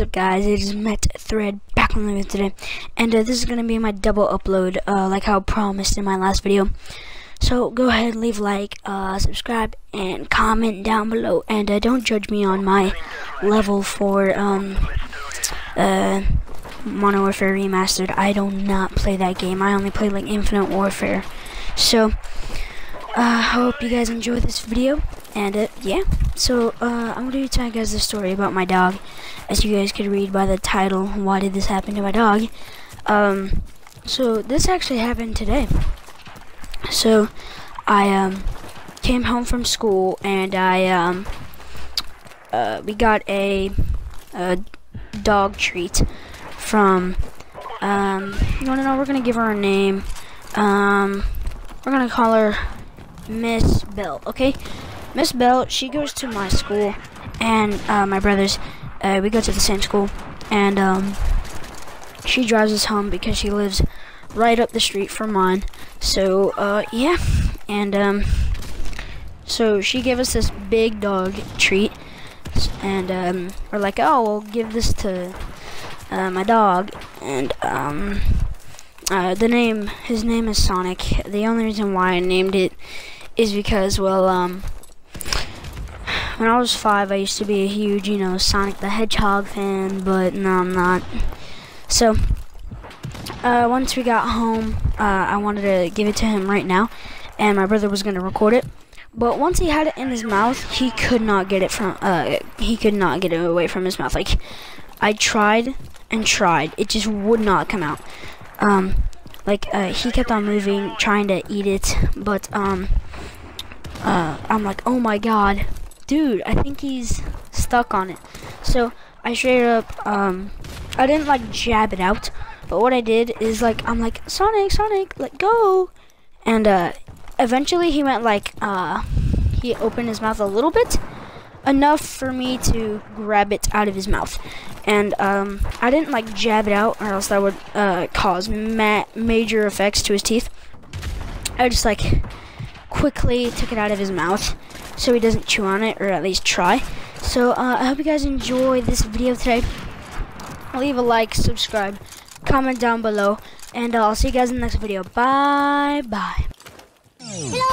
is up guys, it is Met Thread back on the video today. And uh, this is going to be my double upload uh, like how promised in my last video. So go ahead leave like, uh, subscribe and comment down below. And uh, don't judge me on my level for um, uh, Modern Warfare Remastered. I do not play that game, I only play like Infinite Warfare. So I uh, hope you guys enjoy this video. And yeah. So I'm going to tell you guys the story about my dog as you guys could read by the title why did this happen to my dog? Um, so this actually happened today. So I um, came home from school and I um, uh, we got a, a dog treat from um, no no we're gonna give her a name. Um, we're gonna call her Miss Bell, okay? Miss Bell, she goes to my school, and uh, my brothers, uh, we go to the same school, and um, she drives us home because she lives right up the street from mine. So, uh, yeah, and um, so she gave us this big dog treat, and um, we're like, oh, we'll give this to uh, my dog, and um, uh, the name, his name is Sonic. The only reason why I named it is because, well, um, when I was five, I used to be a huge, you know, Sonic the Hedgehog fan, but no, I'm not. So, uh, once we got home, uh, I wanted to give it to him right now, and my brother was going to record it. But once he had it in his mouth, he could not get it from, uh, he could not get it away from his mouth. Like, I tried and tried. It just would not come out um, like uh, he kept on moving, trying to eat it, but um, uh, I'm like, oh my god, dude, I think he's stuck on it. So I straight up, um, I didn't like jab it out, but what I did is like, I'm like, Sonic, Sonic, let go, and uh, eventually he went like, uh, he opened his mouth a little bit, enough for me to grab it out of his mouth. And um, I didn't like jab it out, or else that would uh, cause ma major effects to his teeth. I just like quickly took it out of his mouth so he doesn't chew on it, or at least try. So uh, I hope you guys enjoy this video today. Leave a like, subscribe, comment down below, and uh, I'll see you guys in the next video. Bye bye. Hello.